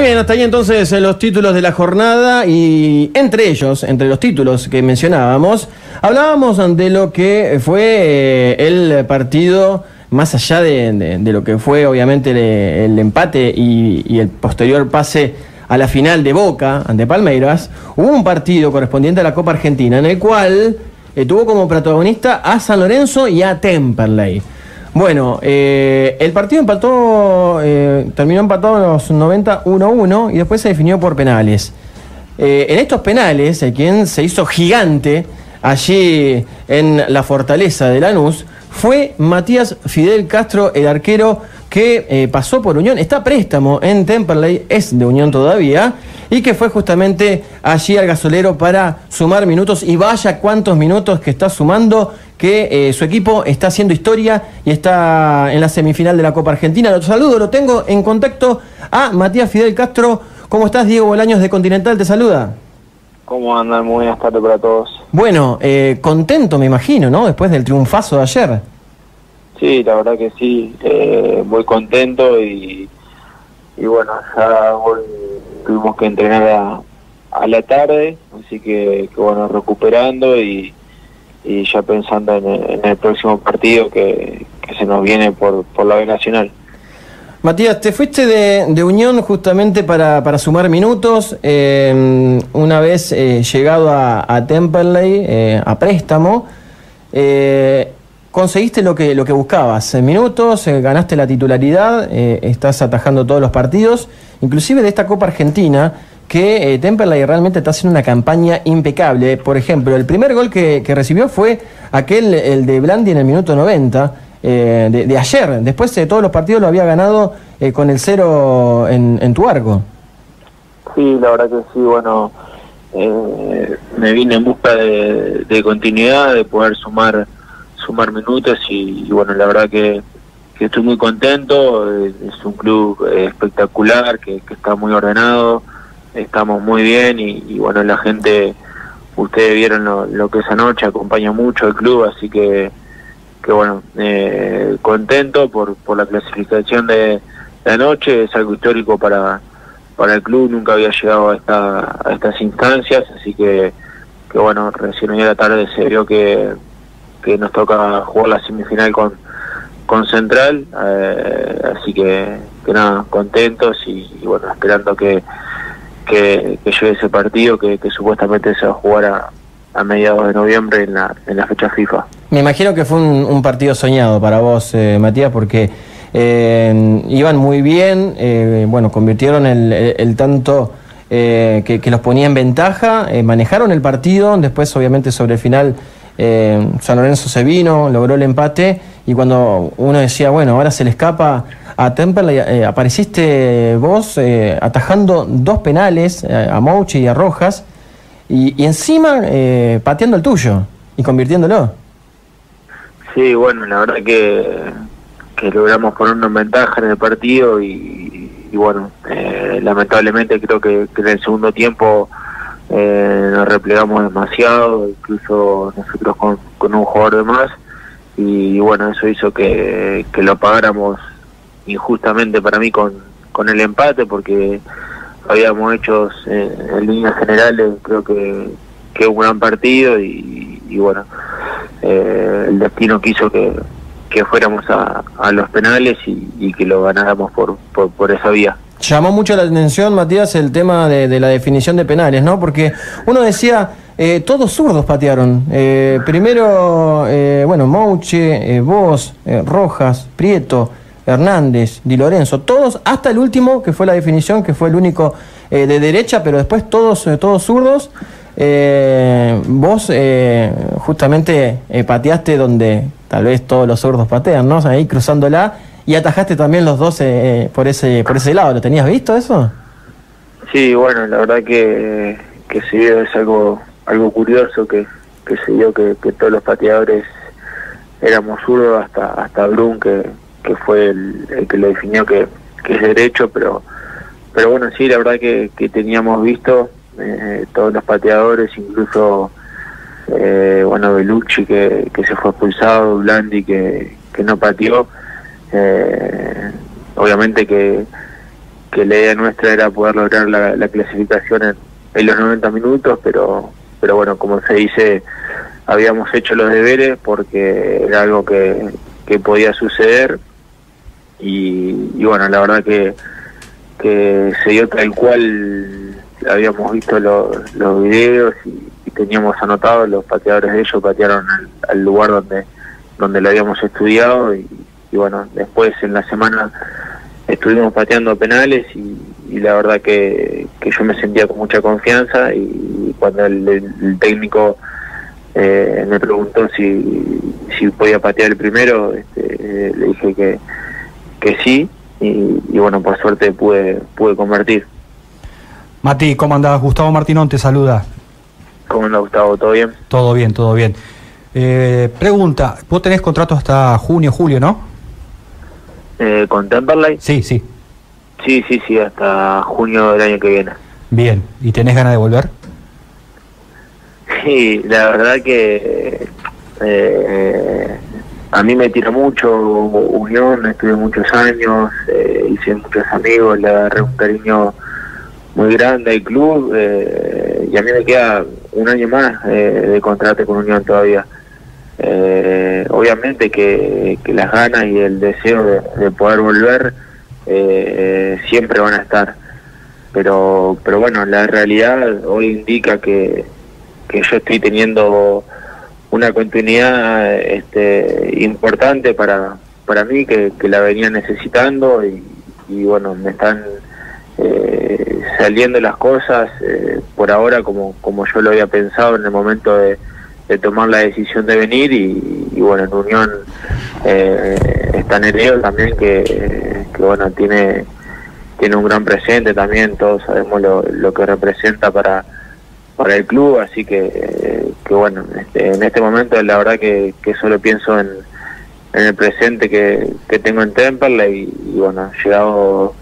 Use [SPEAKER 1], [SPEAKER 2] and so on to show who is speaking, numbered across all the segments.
[SPEAKER 1] Muy bien, hasta ahí entonces eh, los títulos de la jornada y entre ellos, entre los títulos que mencionábamos, hablábamos de lo que fue eh, el partido, más allá de, lo que fue obviamente el, empate y, el posterior pase a la final de Boca ante Palmeiras, hubo un partido correspondiente a la Copa Argentina en el cual eh, tuvo como protagonista a San Lorenzo y a Temperley. Bueno, eh, el partido empató, eh, terminó empatado en los 90 1-1 y después se definió por penales. Eh, en estos penales, el quien se hizo gigante allí en la fortaleza de Lanús fue Matías Fidel Castro, el arquero que pasó por Unión, está préstamo en Temperley, es de Unión todavía, y que fue justamente allí al gasolero para sumar minutos, y vaya cuántos minutos que está sumando que eh, su equipo está haciendo historia y está en la semifinal de la Copa Argentina. Lo saludo, lo tengo en contacto a Matías Fidel Castro. ¿Cómo estás, Diego Bolaños de Continental? Te saluda.
[SPEAKER 2] ¿Cómo andan? Muy buenas tardes para todos.
[SPEAKER 1] Bueno, eh, contento me imagino, ¿no? Después del triunfazo de ayer.
[SPEAKER 2] Sí, la verdad que sí, eh, muy contento y, y bueno, ya hoy tuvimos que entrenar a, a la tarde, así que, que bueno, recuperando y, y ya pensando en, el próximo partido que, se nos viene por, por la B Nacional.
[SPEAKER 1] Matías, te fuiste de, Unión justamente para, sumar minutos. Eh, una vez eh, llegado a, a eh, a préstamo, conseguiste lo que, lo que buscabas. Minutos, ganaste la titularidad, estás atajando todos los partidos, inclusive de esta Copa Argentina que eh, Temperley realmente está haciendo una campaña impecable. Por ejemplo, el primer gol que, recibió fue aquel, el de Blandi en el minuto 90 eh, de, ayer. Después de todos los partidos lo había ganado eh, con el cero en, tu arco.
[SPEAKER 2] Sí, la verdad que sí, bueno, me vine en busca de, continuidad, de poder sumar sumar minutos y, bueno, la verdad que, estoy muy contento, es un club espectacular, que está muy ordenado estamos muy bien y, bueno, la gente, ustedes vieron lo, que esa noche acompaña mucho el club, así que, que bueno, eh, contento por, por la clasificación de la noche, es algo histórico para, para el club, nunca había llegado a, esta, a estas instancias, así que, que bueno, recién hoy a la tarde se vio que, que nos toca jugar la semifinal con, con Central, eh, así que nada, contentos y bueno, esperando que que, llegue ese partido que, supuestamente se va a jugar a, mediados de noviembre en la, en la fecha FIFA.
[SPEAKER 1] Me imagino que fue un, partido soñado para vos, eh, Matías, porque eh, iban muy bien, eh, bueno, convirtieron el, tanto que, los ponía en ventaja, manejaron el partido, después obviamente sobre el final San Lorenzo se vino, logró el empate y cuando uno decía, bueno, ahora se le escapa a Temperley, eh, apareciste vos eh, atajando dos penales eh, a Mouchi y a Rojas y, encima pateando el tuyo y convirtiéndolo.
[SPEAKER 2] Sí, bueno, la verdad que, que logramos ponernos en ventaja en el partido y, bueno, lamentablemente creo que, en el segundo tiempo nos replegamos demasiado, incluso nosotros con, con un jugador de más y bueno, eso hizo que, lo pagáramos injustamente para mí con, con el empate porque habíamos hecho eh, en líneas generales creo que, que un gran partido y, bueno eh, el destino quiso que, que fuéramos a, a los penales y, que lo ganáramos por, por, esa vía.
[SPEAKER 1] Llamó mucho la atención, Matías, el tema de, la definición de penales, ¿no? Porque uno decía, eh, todos zurdos patearon. primero, bueno, Mouche, vos, Rojas, Prieto, Hernández, Di Lorenzo, todos, hasta el último, que fue la definición, que fue el único eh, de derecha, pero después todos, eh, todos zurdos. Eh, vos justamente pateaste donde tal vez todos los zurdos patean, ¿no? Ahí cruzándola y atajaste también los dos por ese por ese lado. ¿Lo tenías visto eso?
[SPEAKER 2] Sí, bueno, la verdad que, que sí, es algo algo curioso que, que se dio que, todos los pateadores éramos zurdos hasta hasta Brun que que fue el, que lo definió que, es derecho, pero pero bueno, sí, la verdad que, que teníamos visto eh, todos los pateadores, incluso eh, bueno, Belucci que, que se fue expulsado, Blandi que, que no pateó, eh, obviamente que, que la idea nuestra era poder lograr la, clasificación en, en, los 90 minutos, pero, pero bueno, como se dice, habíamos hecho los deberes porque era algo que, que podía suceder. Y, bueno, la verdad que, que se dio tal cual habíamos visto los, los videos y, teníamos anotado, los pateadores de ellos patearon al, lugar donde, donde lo habíamos estudiado y, bueno, después en la semana estuvimos pateando penales y, la verdad que, que, yo me sentía con mucha confianza y cuando el, técnico eh, me preguntó si, si podía patear el primero, este, le dije que, que sí y, bueno, por suerte pude, pude convertir.
[SPEAKER 3] Mati, ¿cómo andás? Gustavo Martinón te saluda.
[SPEAKER 2] ¿Cómo anda Gustavo? ¿Todo bien?
[SPEAKER 3] Todo bien, todo bien. Eh, pregunta, vos tenés contrato hasta junio, julio, ¿no?
[SPEAKER 2] Eh, ¿Con Temperley?
[SPEAKER 3] Sí, sí.
[SPEAKER 2] Sí, sí, sí, hasta junio del año que viene.
[SPEAKER 3] Bien, ¿y tenés ganas de volver?
[SPEAKER 2] Sí, la verdad que eh, a mí me tiró mucho Unión, estuve muchos años, eh, hice muchos amigos, le agarré un cariño muy grande al club eh, y a mí me queda un año más eh, de contrato con Unión todavía. Eh, obviamente que, las ganas y el deseo de, poder volver siempre van a estar, pero pero bueno, la realidad hoy indica que, que yo estoy teniendo una continuidad este, importante para, para mí que, la venía necesitando y, y bueno, me están eh, saliendo las cosas eh, por ahora como, como yo lo había pensado en el momento de, tomar la decisión de venir y, bueno, en Unión eh, está Nereo también que, bueno, tiene tiene un gran presente también, todos sabemos lo, lo que representa para, para el club, así que, que bueno, este, en este momento la verdad que, que solo pienso en, en el presente que, que tengo en Temperley y, y bueno, llegado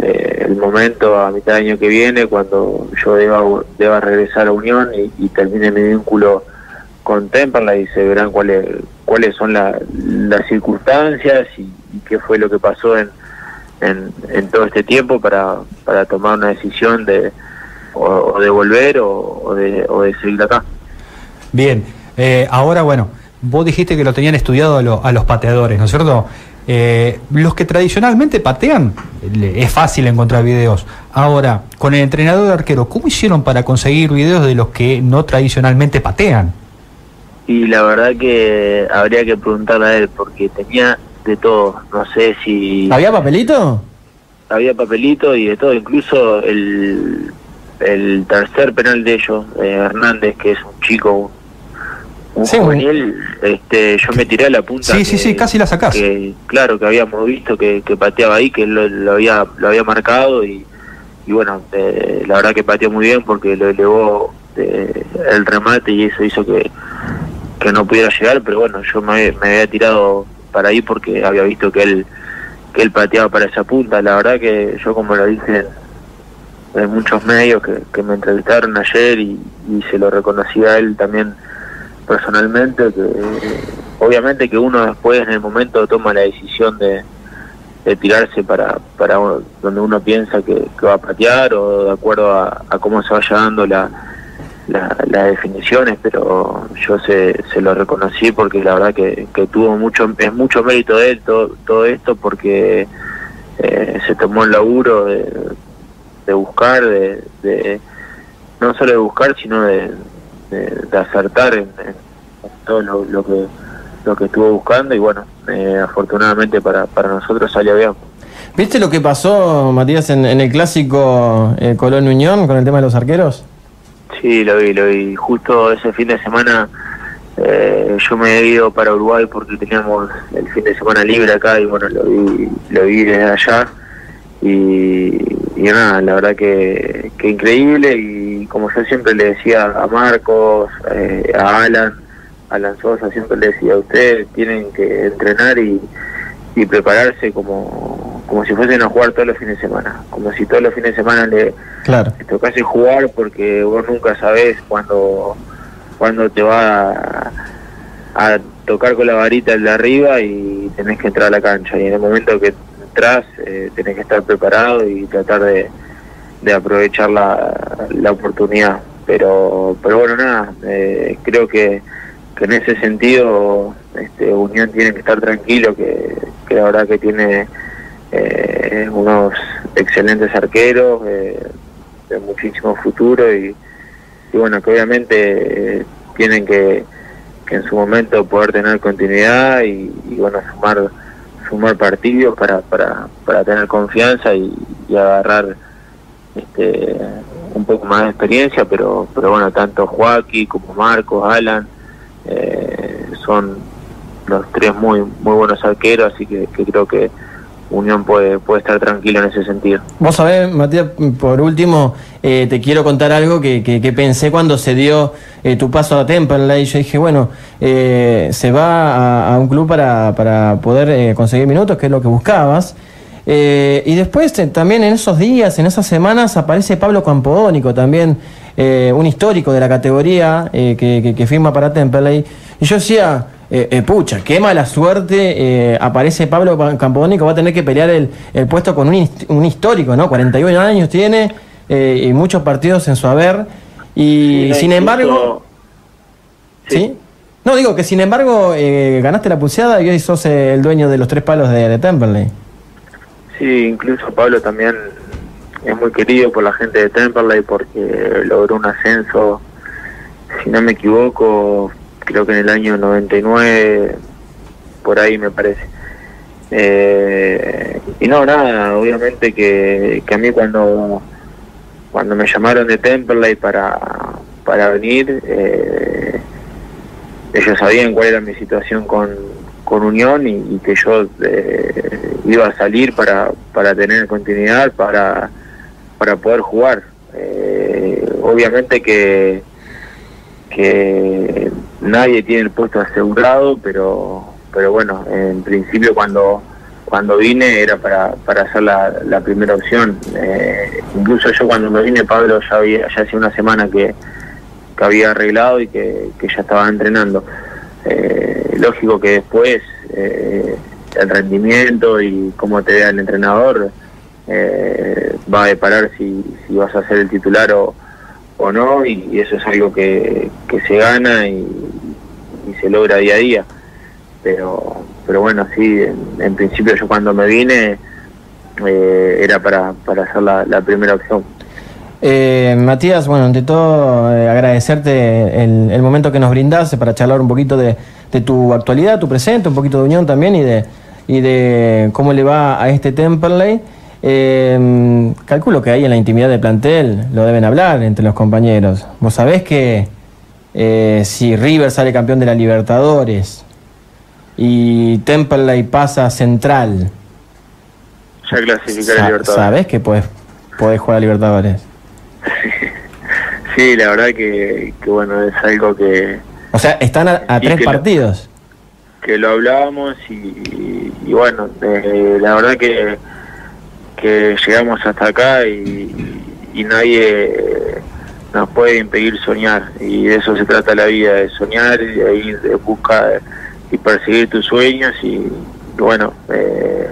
[SPEAKER 2] eh, el momento a mitad de año que viene, cuando yo deba, deba regresar a Unión y, termine mi vínculo con Temperley y se verán cuáles cuáles son las circunstancias y, qué fue lo que pasó en, en, todo este tiempo para, para tomar una decisión de o, de volver o, de, o de seguir acá.
[SPEAKER 3] Bien, eh, ahora bueno, vos dijiste que lo tenían estudiado a, a los pateadores, ¿no es cierto? Eh, los que tradicionalmente patean, es fácil encontrar videos. Ahora, con el entrenador de arquero, ¿cómo hicieron para conseguir videos de los que no tradicionalmente patean?
[SPEAKER 2] Y la verdad que habría que preguntarle a él, porque tenía de todo. No sé si.
[SPEAKER 1] ¿Había papelito?
[SPEAKER 2] Había papelito y de todo, incluso el, el tercer penal de ellos, eh, Hernández, que es un chico, un juvenil, este, yo me tiré a la punta.
[SPEAKER 3] Sí, sí, sí, casi la sacás.
[SPEAKER 2] claro, que habíamos visto que, pateaba ahí, que lo, había lo había marcado y, y bueno, eh, la verdad que pateó muy bien porque lo elevó eh, el remate y eso hizo que, que no pudiera llegar, pero bueno, yo me, me, había tirado para ahí porque había visto que él que él pateaba para esa punta. La verdad que yo como lo dije en, muchos medios que, que, me entrevistaron ayer y, y se lo reconocí a él también personalmente que obviamente que uno después en el momento toma la decisión de, tirarse para, para donde uno piensa que, va a patear o de acuerdo a, cómo se vaya dando la, las definiciones, pero yo se, se lo reconocí porque la verdad que, tuvo mucho, es mucho mérito de él todo, todo esto porque eh, se tomó el laburo de, de buscar, de, de, no solo de buscar, sino de, de, acertar en, todo lo, que lo que estuvo buscando y bueno, eh, afortunadamente para, para nosotros salió bien.
[SPEAKER 1] ¿Viste lo que pasó, Matías, en, el clásico eh, Colón Unión con el tema de los arqueros?
[SPEAKER 2] Sí, lo vi, lo vi. Justo ese fin de semana eh, yo me he ido para Uruguay porque teníamos el fin de semana libre acá y bueno, lo vi, lo vi desde allá y, y nada, la verdad que, que increíble. Y como yo siempre le decía a Marcos, eh, a Alan, a Lanzosa, siempre le decía a ustedes, tienen que entrenar y, prepararse como, como si fuesen a jugar todos los fines de semana, como si todos los fines de semana le, tocase jugar porque vos nunca sabés cuándo cuando te va a, tocar con la varita el de arriba y tenés que entrar a la cancha. Y en el momento que atrás, eh, tenés que estar preparado y tratar de, de aprovechar la, la oportunidad. Pero, pero bueno, nada, eh, creo que, que en ese sentido este, Unión tiene que estar tranquilo, que, que la verdad que tiene eh, unos excelentes arqueros eh, de muchísimo futuro y, bueno, que obviamente eh, tienen que, que en su momento poder tener continuidad y bueno, sumar sumar partidos para, para, para tener confianza y, agarrar este, un poco más de experiencia, pero, pero bueno, tanto Joaquín como Marcos, Alan, eh, son los tres muy muy buenos arqueros, así que creo que Unión puede, puede estar tranquilo en ese sentido.
[SPEAKER 1] Vos sabés, Matías, por último, eh, te quiero contar algo que, que, pensé cuando se dio eh, tu paso a Temperley. Yo dije, bueno, eh, se va a, a, un club para, para poder eh, conseguir minutos, que es lo que buscabas. Eh, y después eh, también en esos días, en esas semanas, aparece Pablo Campodónico, también eh, un histórico de la categoría eh, que, que, que, firma para Temperley. Y yo decía, eh, pucha, qué mala suerte, aparece Pablo Campodónico, va a tener que pelear el, el puesto con un, un, histórico, ¿no? 41 años tiene y muchos partidos en su haber. Y sí, sin embargo... Sí. ¿sí? No, digo que sin embargo ganaste la pulseada y hoy sos el dueño de los tres palos de, de Temperley.
[SPEAKER 2] Sí, incluso Pablo también es muy querido por la gente de Temperley porque logró un ascenso, si no me equivoco, creo que en el año 99, por ahí me parece. Eh, y no, nada, obviamente que, que a mí cuando, cuando me llamaron de Temperley para, para venir, eh, ellos sabían cuál era mi situación con, con Unión y, que yo eh, iba a salir para, para tener continuidad, para, para poder jugar. Eh, obviamente que, que nadie tiene el puesto asegurado, pero, pero bueno, en principio cuando cuando vine era para, para hacer la, primera opción. Eh, incluso yo cuando me vine, Pablo ya, había, ya hacía una semana que, que había arreglado y que, que ya estaba entrenando. Lógico que después eh, el rendimiento y cómo te vea el entrenador eh, va a deparar si, si, vas a ser el titular o, o no y, eso es algo que, que se gana y, se logra día a día. Pero pero bueno sí en, principio yo cuando me vine eh, era para, para hacer la, primera opción.
[SPEAKER 1] Eh, Matías, bueno, ante todo eh, agradecerte el, el, momento que nos brindaste para charlar un poquito de, de, tu actualidad, tu presente, un poquito de unión también y de, y de cómo le va a este Temperley. Eh, calculo que ahí en la intimidad de plantel lo deben hablar entre los compañeros. Vos sabés que eh, si River sale campeón de la Libertadores y Temperley pasa Central,
[SPEAKER 2] ya clasificar a Libertadores.
[SPEAKER 1] ¿Sabés que podés, podés jugar a Libertadores?
[SPEAKER 2] Sí, la verdad que, que, bueno, es algo que...
[SPEAKER 1] O sea, están a, a tres partidos.
[SPEAKER 2] Lo, que lo hablábamos y, y, y bueno, eh, la verdad que, que llegamos hasta acá y, y, nadie nos puede impedir soñar. Y de eso se trata la vida, de soñar y de ir de buscar y perseguir tus sueños. Y, bueno, eh,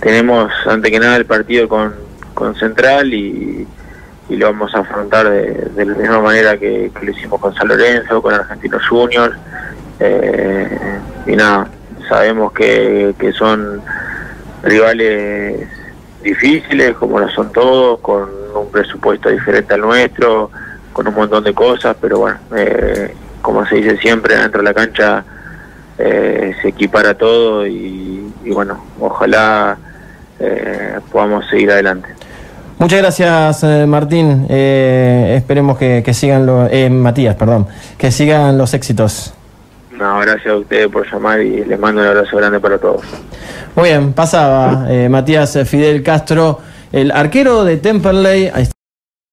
[SPEAKER 2] tenemos ante que nada el partido con, con Central y y lo vamos a afrontar de, de la misma manera que, lo hicimos con San Lorenzo, con Argentinos Juniors. Eh, y nada, sabemos que, que, son rivales difíciles, como lo son todos, con un presupuesto diferente al nuestro, con un montón de cosas, pero bueno, eh, como se dice siempre, dentro de la cancha eh, se equipara todo y, bueno, ojalá podamos seguir adelante.
[SPEAKER 1] Muchas gracias, eh, Martín. Eh, esperemos que, que sigan los. Eh, Matías, perdón. Que sigan los éxitos.
[SPEAKER 2] No, gracias a ustedes por llamar y les mando un abrazo grande para todos.
[SPEAKER 1] Muy bien, pasaba Matías Fidel Castro, el arquero de Temperley.